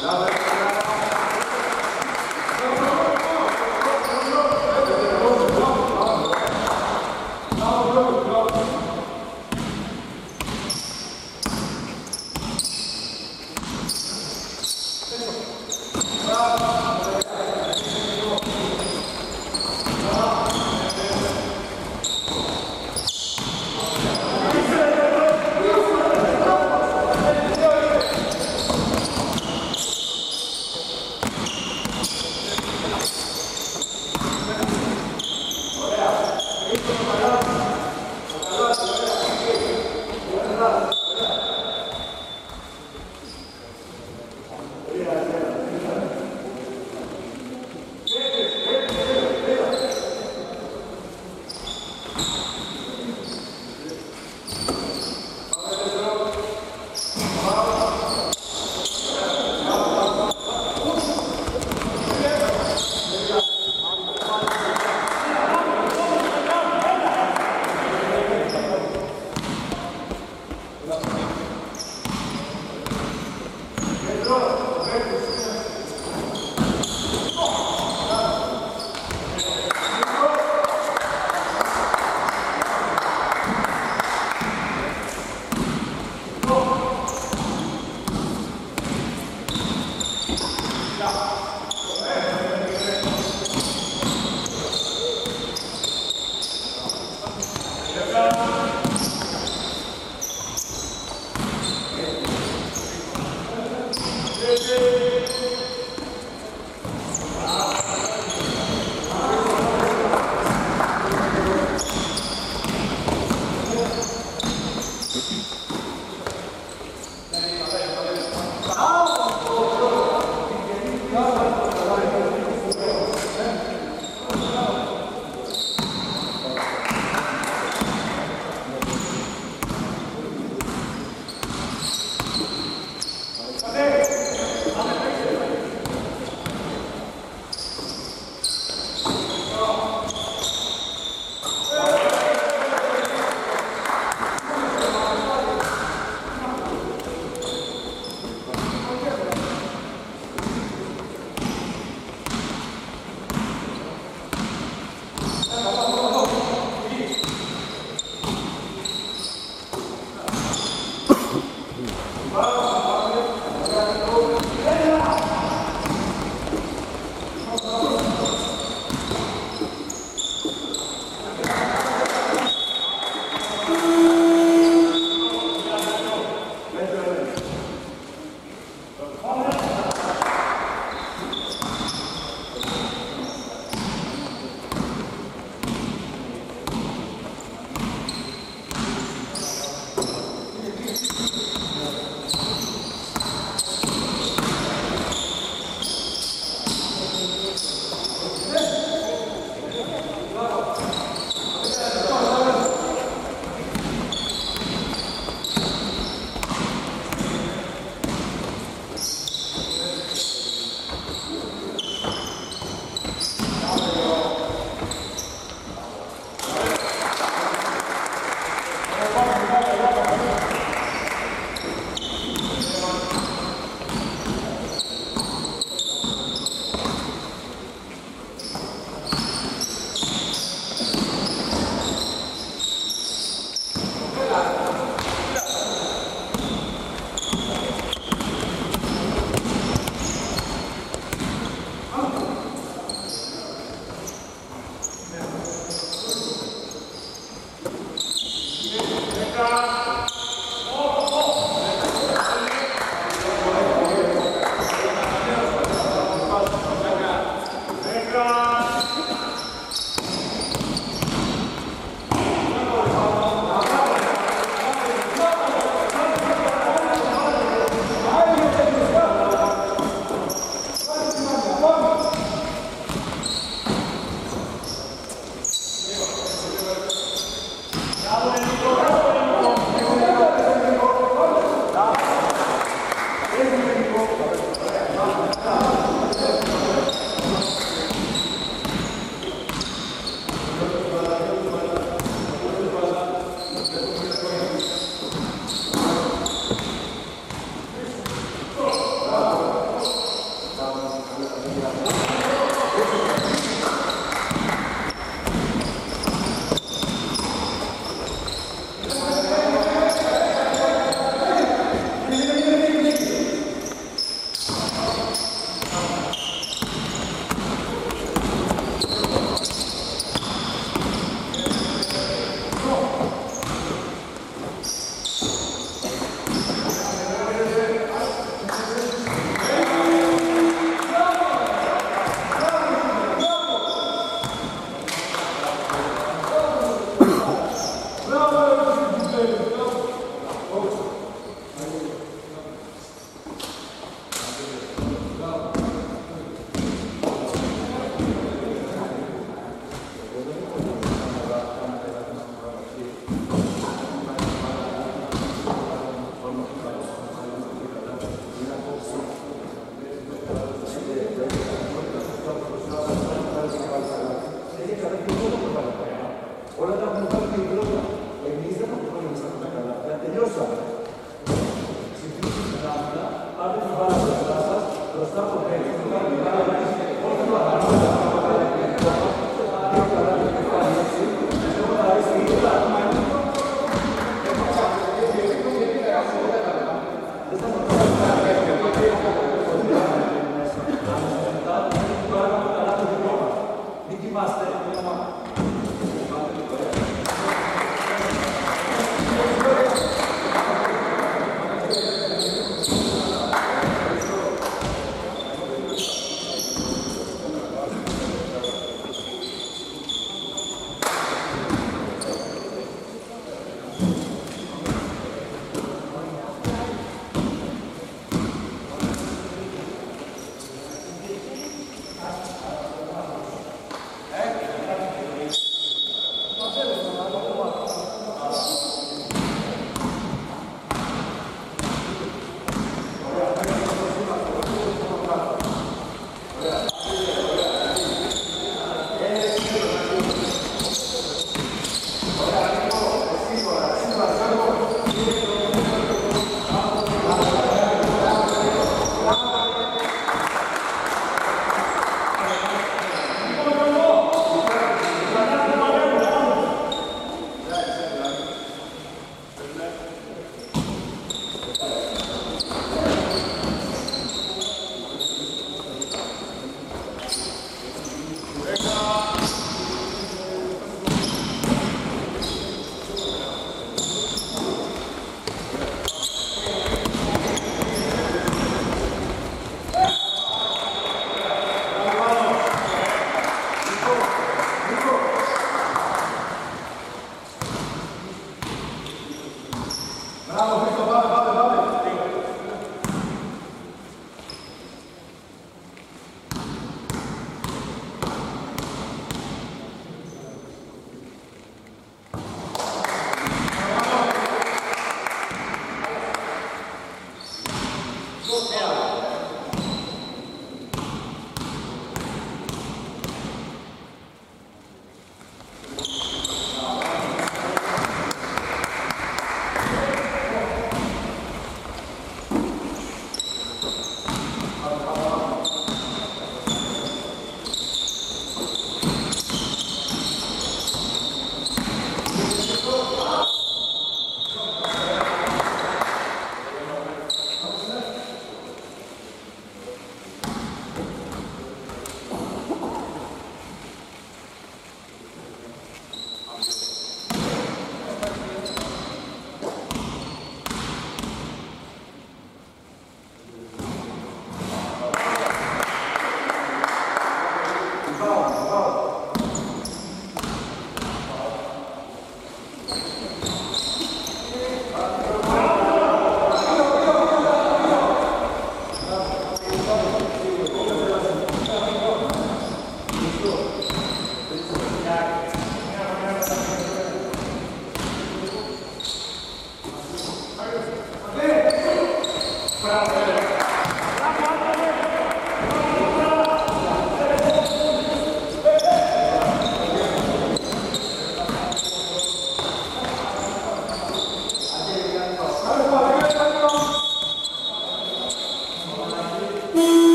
Bravo.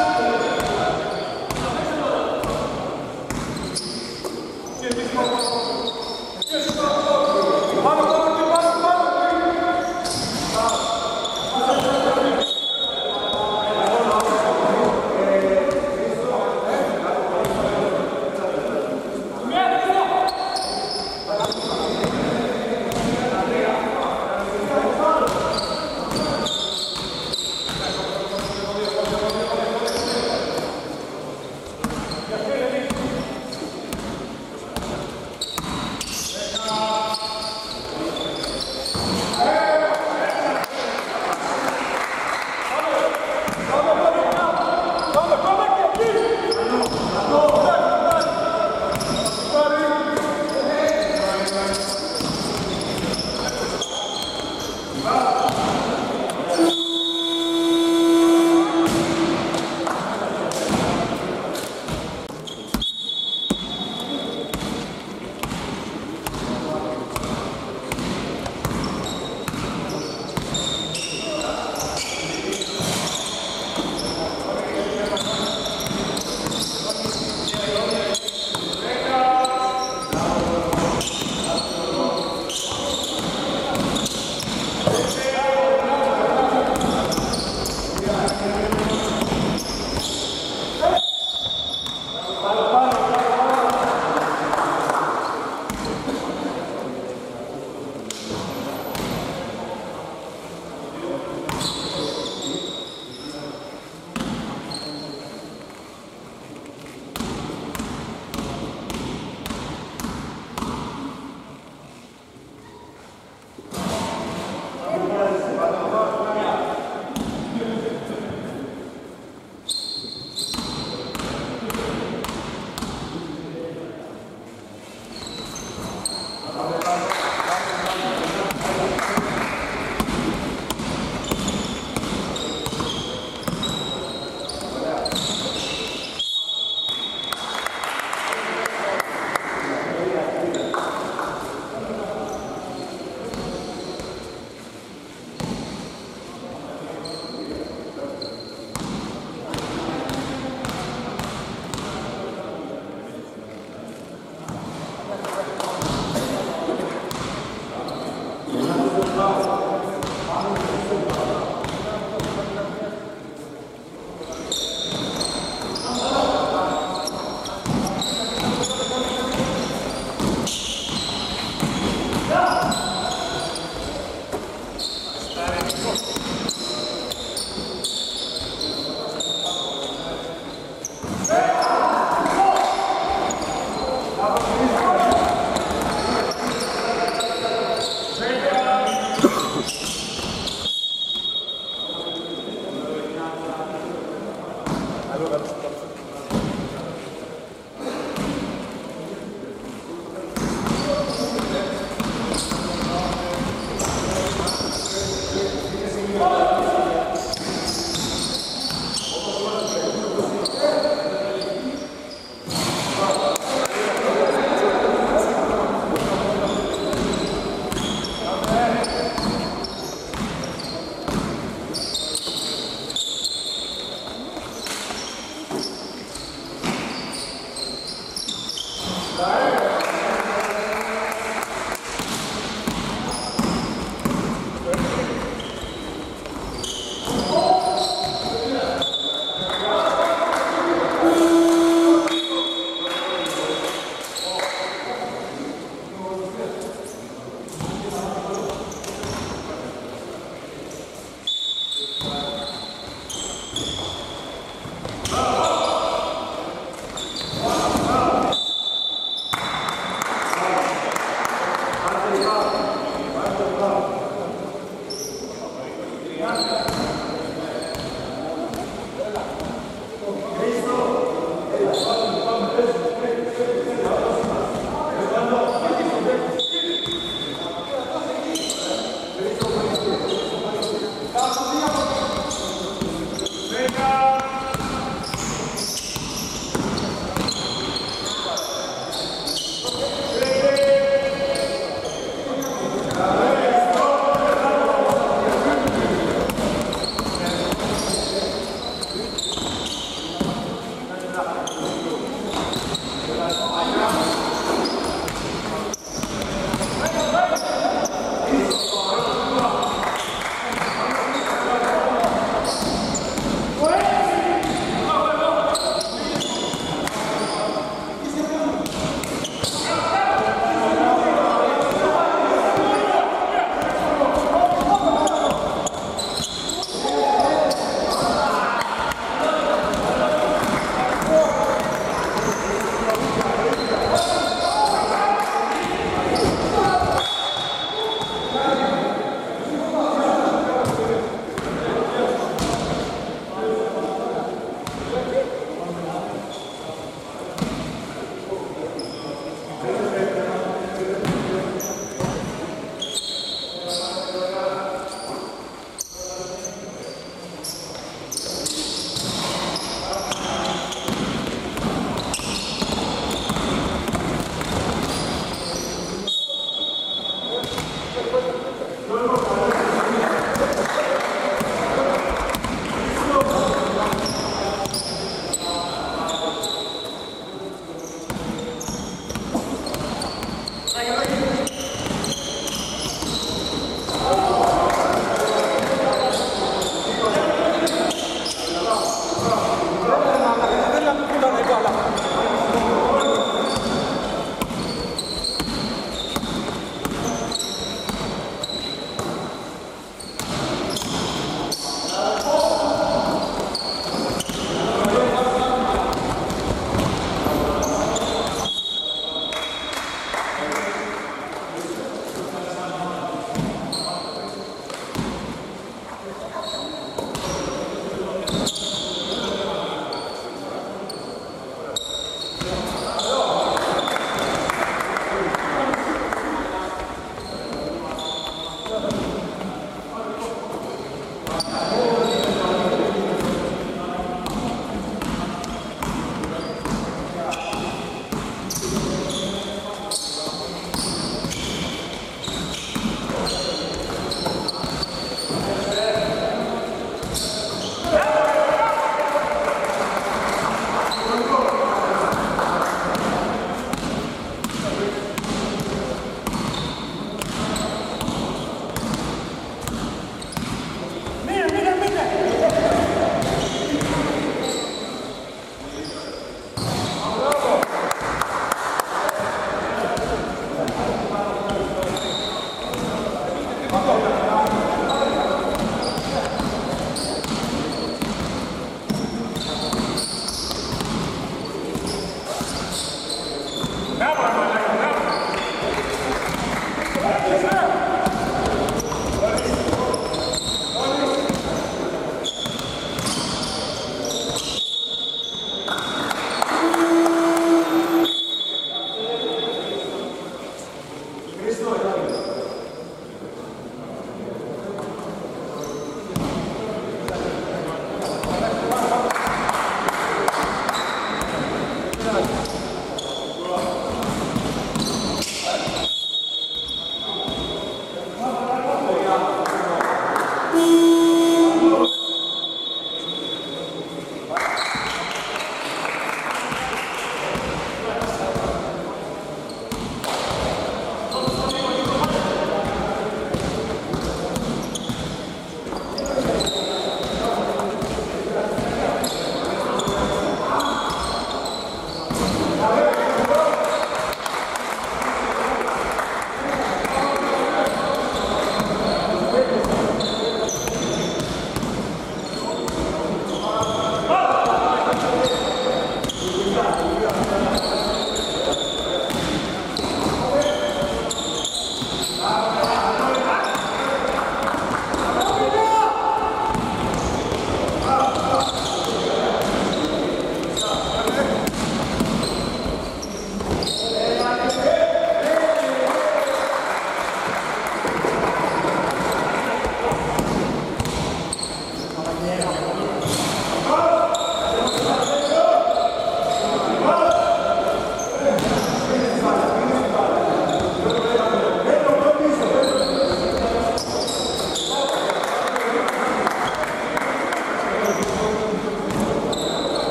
Stop